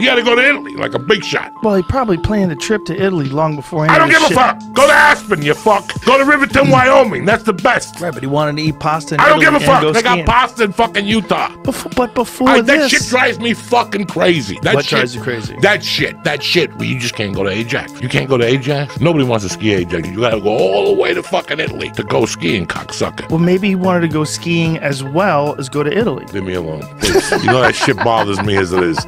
He had to go to Italy like a big shot. Well, he probably planned a trip to Italy long before any I don't give give a fuck. Go to Aspen, you fuck. Go to Riverton, Wyoming. That's the best. Right, but he wanted to eat pasta. I don't give a fuck. They got pasta in fucking Utah. Bef but before I, that this, shit drives me fucking crazy. That What shit, drives you crazy? That shit. That shit. Well, you just can't go to Ajax. You can't go to Ajax. Nobody wants to ski Ajax. You gotta go all the way to fucking Italy to go skiing, cocksucker. well, maybe he wanted to go skiing as well as go to Italy. Leave me alone. You know that shit bothers me as it is.